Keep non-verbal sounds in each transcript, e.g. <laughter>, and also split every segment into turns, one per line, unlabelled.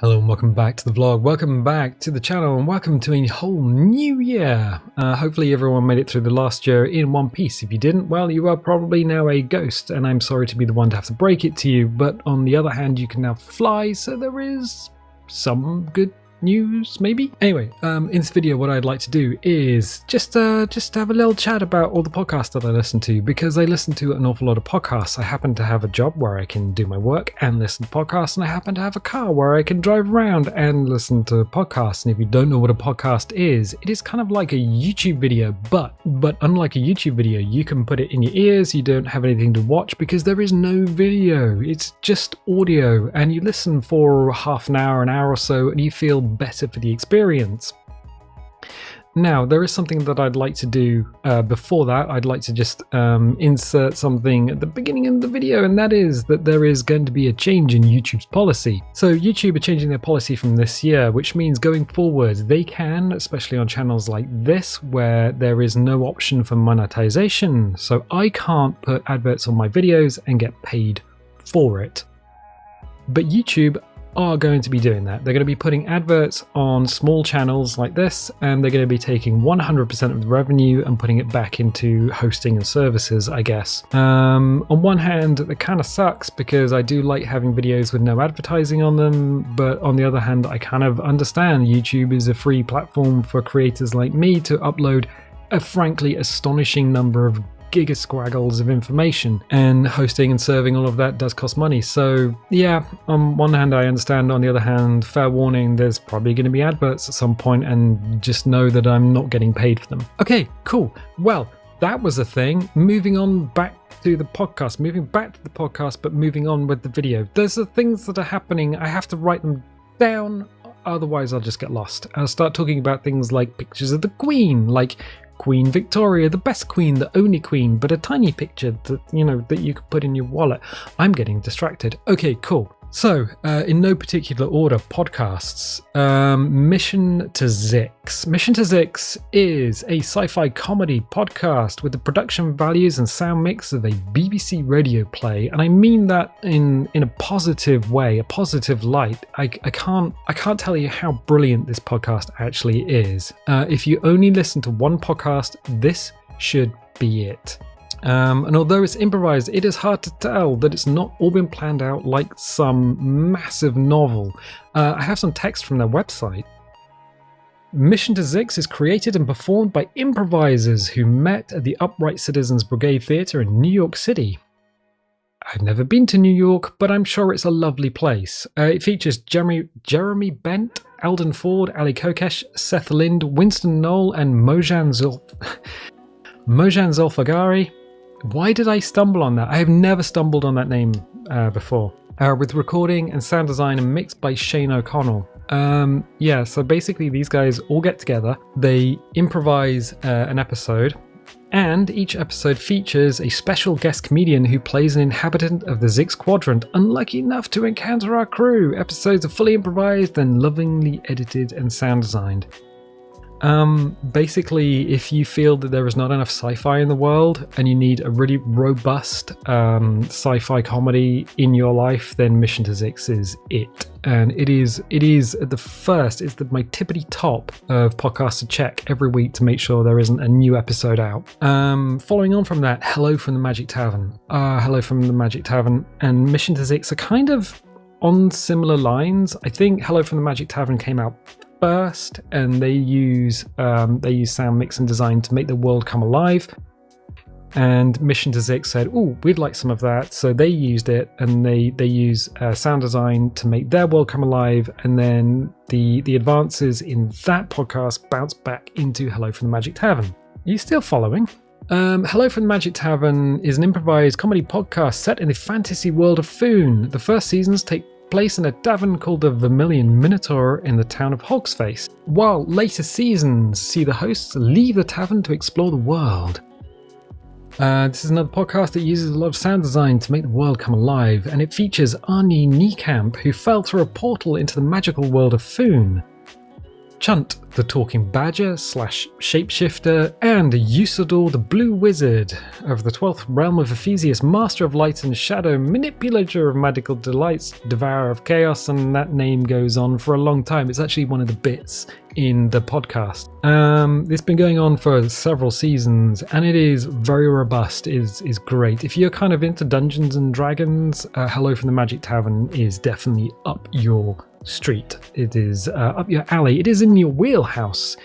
Hello and welcome back to the vlog, welcome back to the channel and welcome to a whole new year. Uh, hopefully everyone made it through the last year in one piece. If you didn't, well you are probably now a ghost and I'm sorry to be the one to have to break it to you, but on the other hand you can now fly so there is some good news, maybe? Anyway, um, in this video, what I'd like to do is just uh, just have a little chat about all the podcasts that I listen to because I listen to an awful lot of podcasts. I happen to have a job where I can do my work and listen to podcasts, and I happen to have a car where I can drive around and listen to podcasts. And if you don't know what a podcast is, it is kind of like a YouTube video, but but unlike a YouTube video, you can put it in your ears. You don't have anything to watch because there is no video. It's just audio, and you listen for half an hour, an hour or so, and you feel better for the experience. Now, there is something that I'd like to do uh, before that. I'd like to just um, insert something at the beginning of the video, and that is that there is going to be a change in YouTube's policy. So, YouTube are changing their policy from this year, which means going forward, they can, especially on channels like this, where there is no option for monetization. So, I can't put adverts on my videos and get paid for it. But YouTube are going to be doing that. They're going to be putting adverts on small channels like this, and they're going to be taking 100% of the revenue and putting it back into hosting and services, I guess. Um, on one hand, it kind of sucks because I do like having videos with no advertising on them, but on the other hand, I kind of understand YouTube is a free platform for creators like me to upload a frankly astonishing number of gigasquaggles of information and hosting and serving all of that does cost money. So yeah on one hand i understand. On the other hand fair warning there's probably going to be adverts at some point and just know that i'm not getting paid for them. Okay cool. Well that was a thing. Moving on back to the podcast moving back to the podcast but moving on with the video. There's the things that are happening. I have to write them down otherwise I'll just get lost. I'll start talking about things like pictures of the Queen, like Queen Victoria, the best queen, the only queen, but a tiny picture that you know that you could put in your wallet. I'm getting distracted. Okay, cool. So, uh, in no particular order, podcasts. Um, Mission to Zyxx. Mission to Zyxx is a sci fi comedy podcast with the production values and sound mix of a BBC radio play. And I mean that in, in a positive way, a positive light. I, I, can't, I can't tell you how brilliant this podcast actually is. Uh, if you only listen to one podcast, this should be it. Um, and although it's improvised, it is hard to tell that it's not all been planned out like some massive novel. Uh, I have some text from their website. Mission to Zyxx is created and performed by improvisers who met at the Upright Citizens Brigade Theatre in New York City. I've never been to New York, but I'm sure it's a lovely place. Uh, it features Jeremy, Jeremy Bent, Alden Ford, Allie Kokesh, Seth Lind, Winston Noel, and Moujan, Zul- <laughs> Moujan Zolfaghari. Why did I stumble on that? I have never stumbled on that name uh, before. Uh, with recording and sound design and mixed by Shane O'Connell. Um, yeah, so basically these guys all get together, they improvise uh, an episode, and each episode features a special guest comedian who plays an inhabitant of the Zyxx Quadrant, unlucky enough to encounter our crew. Episodes are fully improvised and lovingly edited and sound designed. Um, basically, if you feel that there is not enough sci-fi in the world and you need a really robust um, sci-fi comedy in your life, then Mission to Zyxx is it. And it is it is at the first, it's the, my tippity top of podcasts to check every week to make sure there isn't a new episode out. Um, following on from that, Hello from the Magic Tavern. Uh, Hello from the Magic Tavern and Mission to Zyxx are kind of on similar lines. I think Hello from the Magic Tavern came out first, and they use um, they use sound mix and design to make the world come alive. And Mission to Zyxx said, "Oh, we'd like some of that," so they used it, and they they use uh, sound design to make their world come alive. And then the the advances in that podcast bounce back into Hello from the Magic Tavern. Are you still following? Um, Hello from the Magic Tavern is an improvised comedy podcast set in the fantasy world of Foon. The first seasons take place in a tavern called the Vermilion Minotaur in the town of Hogsface, while later seasons see the hosts leave the tavern to explore the world. Uh, this is another podcast that uses a lot of sound design to make the world come alive, and it features Arnie Niekamp, who fell through a portal into the magical world of Foon. Chunt, the talking badger slash shapeshifter, and Usidore, the blue wizard of the 12th realm of Ephysium, master of light and shadow, manipulator of magical delights, devourer of chaos, and that name goes on for a long time. It's actually one of the bits in the podcast. Um, it's been going on for several seasons, and it is very robust. is is great. If you're kind of into Dungeons and Dragons, uh, Hello from the Magic Tavern is definitely up your street. It is uh, up your alley. It is in your wheelhouse.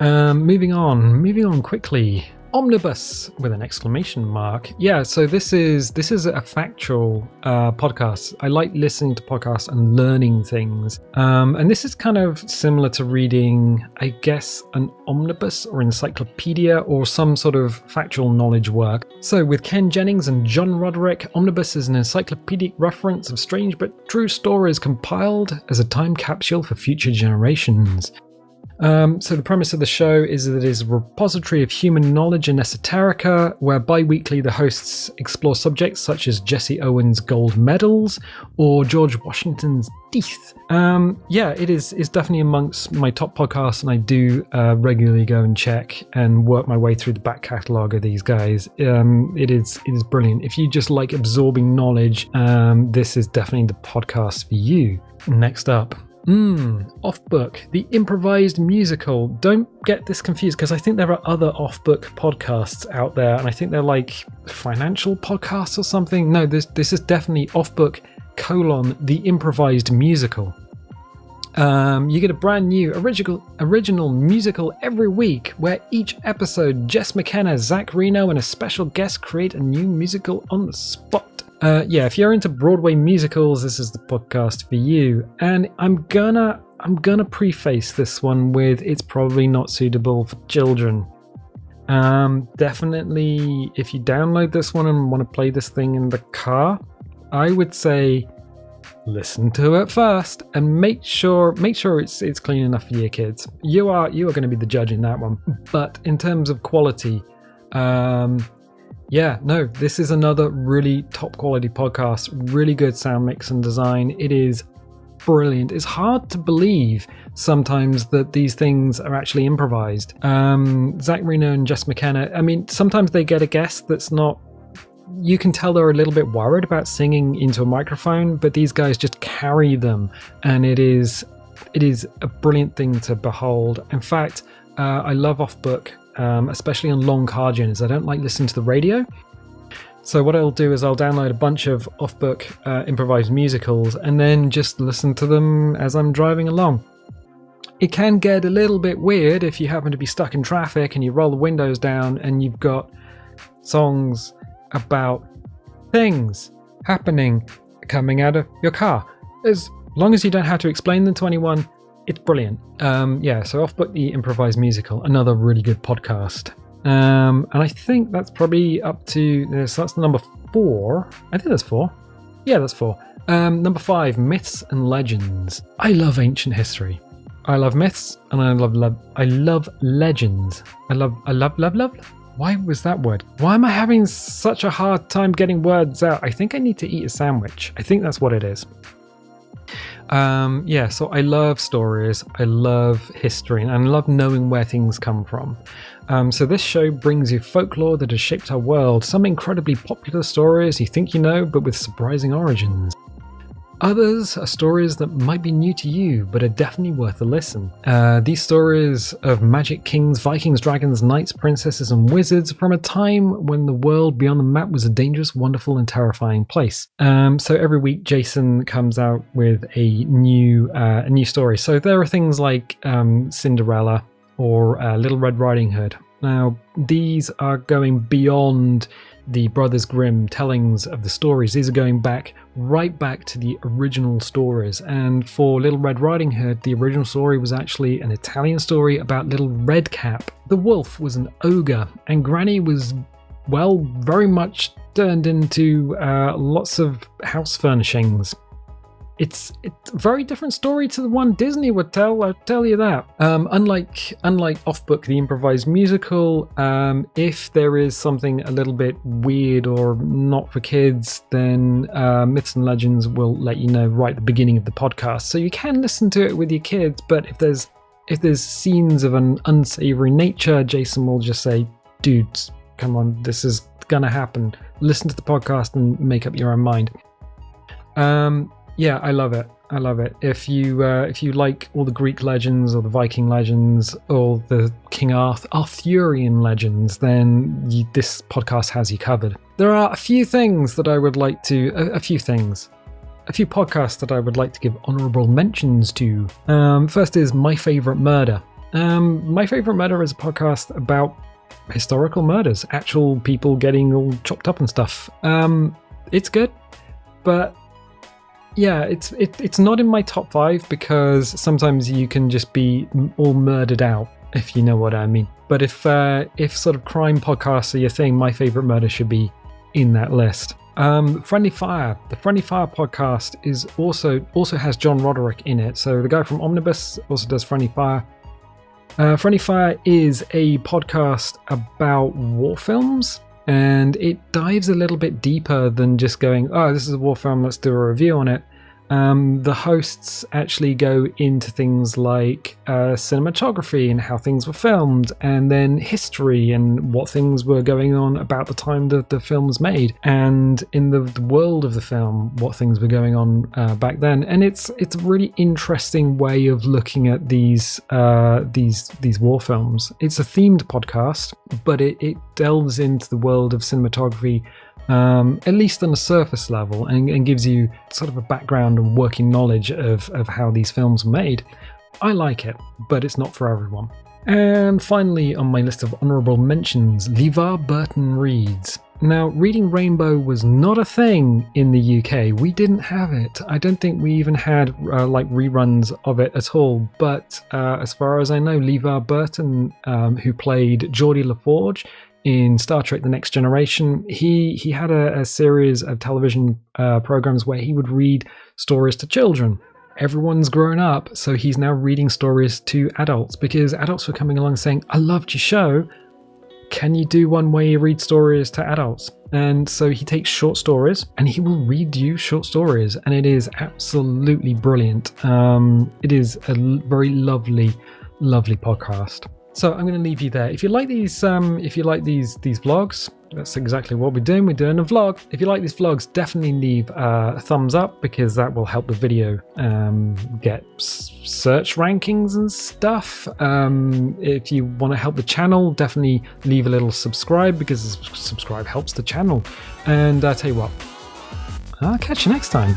Um, moving on, moving on quickly omnibus with an exclamation mark. Yeah so this is this is a factual uh, podcast. I like listening to podcasts and learning things. Um, and this is kind of similar to reading i guess an omnibus or encyclopedia or some sort of factual knowledge work. So with ken jennings and john roderick omnibus is an encyclopedic reference of strange but true stories compiled as a time capsule for future generations um, so the premise of the show is that it is a repository of human knowledge and esoterica, where bi-weekly the hosts explore subjects such as Jesse Owens' gold medals or George Washington's teeth. Um, yeah, it is is definitely amongst my top podcasts, and I do uh, regularly go and check and work my way through the back catalogue of these guys. Um, it is it is brilliant. If you just like absorbing knowledge, um, this is definitely the podcast for you. Next up, Mmm, off book, the improvised musical. Don't get this confused because I think there are other off book podcasts out there, and I think they're like financial podcasts or something. No, this this is definitely off book colon the improvised musical. Um, you get a brand new original original musical every week, where each episode Jess McKenna, Zach Reino, and a special guest create a new musical on the spot. Uh, yeah, if you're into Broadway musicals, this is the podcast for you. And I'm gonna I'm gonna preface this one with it's probably not suitable for children. Um, definitely, if you download this one and want to play this thing in the car, I would say listen to it first and make sure make sure it's it's clean enough for your kids. You are you are going to be the judge in that one. But in terms of quality, um, yeah, no, this is another really top quality podcast, really good sound mix and design. It is brilliant. It's hard to believe sometimes that these things are actually improvised. Um, Zach Reino and Jess McKenna, I mean, sometimes they get a guest that's not. You can tell they're a little bit worried about singing into a microphone, but these guys just carry them, and it is it is a brilliant thing to behold. In fact, uh, I love Off Book um, especially on long car journeys. I don't like listening to the radio. So what I'll do is I'll download a bunch of off-book uh, improvised musicals and then just listen to them as I'm driving along. It can get a little bit weird if you happen to be stuck in traffic and you roll the windows down and you've got songs about things happening coming out of your car. As long as you don't have to explain them to anyone, it's brilliant. Um, yeah, so off book the improvised musical, another really good podcast. Um, and I think that's probably up to so that's number four. I think that's four. Yeah, that's four. Um, number five, myths and legends. I love ancient history. I love myths and I love love I love legends. I love I love love love. Why was that word? Why am I having such a hard time getting words out? I think I need to eat a sandwich. I think that's what it is. Um, yeah, so I love stories, I love history, and I love knowing where things come from. Um, so this show brings you folklore that has shaped our world, some incredibly popular stories you think you know, but with surprising origins. Others are stories that might be new to you, but are definitely worth a listen. Uh, these stories of magic kings, Vikings, dragons, knights, princesses, and wizards from a time when the world beyond the map was a dangerous, wonderful, and terrifying place. Um, so every week, Jason comes out with a new uh, a new story. So there are things like um, Cinderella or uh, Little Red Riding Hood. Now these are going beyond the Brothers Grimm tellings of the stories. These are going back, right back to the original stories. And for Little Red Riding Hood, the original story was actually an Italian story about Little Redcap. The wolf was an ogre, and Granny was, well, very much turned into uh, lots of house furnishings it's it's a very different story to the one Disney would tell. I'll tell you that. Um, unlike unlike Off Book, the improvised musical, um, if there is something a little bit weird or not for kids, then uh, Myths and Legends will let you know right at the beginning of the podcast. So you can listen to it with your kids, but if there's if there's scenes of an unsavory nature, Jason will just say, "Dudes, come on, this is gonna happen. Listen to the podcast and make up your own mind." Um, yeah, I love it. I love it. If you uh, if you like all the Greek legends or the Viking legends or the King Arth- Arthurian legends, then you, this podcast has you covered. There are a few things that I would like to a, a few things, a few podcasts that I would like to give honourable mentions to. Um, first is My Favorite Murder. Um, My Favorite Murder is a podcast about historical murders, actual people getting all chopped up and stuff. Um, it's good, but yeah, it's it, it's not in my top five because sometimes you can just be all murdered out, if you know what I mean. But if uh, if sort of crime podcasts are your thing, my favorite murder should be in that list. Um, Friendly Fire, the Friendly Fire podcast is also also has John Roderick in it. So the guy from Omnibus also does Friendly Fire. Uh, Friendly Fire is a podcast about war films and it dives a little bit deeper than just going, oh, this is a war film, let's do a review on it. Um, the hosts actually go into things like uh, cinematography and how things were filmed, and then history and what things were going on about the time that the film was made, and in the, the world of the film, what things were going on uh, back then. And it's it's a really interesting way of looking at these uh, these these war films. It's a themed podcast, but it, it delves into the world of cinematography um, at least on a surface level, and, and, gives you sort of a background and working knowledge of, of how these films are made. I like it, but it's not for everyone. And finally, on my list of honourable mentions, LeVar Burton reads. Now, Reading Rainbow was not a thing in the UK. We didn't have it. I don't think we even had uh, like reruns of it at all. But uh, as far as I know, LeVar Burton, um, who played Geordi LaForge, in Star Trek: The Next Generation, he he had a, a series of television uh, programs where he would read stories to children. Everyone's grown up, so he's now reading stories to adults because adults were coming along saying, "I loved your show. Can you do one where you read stories to adults?" And so he takes short stories and he will read you short stories, and it is absolutely brilliant. Um, it is a very lovely, lovely podcast. So I'm going to leave you there. If you like these, um, if you like these these vlogs, that's exactly what we're doing. We're doing a vlog. If you like these vlogs, definitely leave uh, a thumbs up because that will help the video um, get search rankings and stuff. Um, if you want to help the channel, definitely leave a little subscribe because subscribe helps the channel. And I uh, tell you what, I'll catch you next time.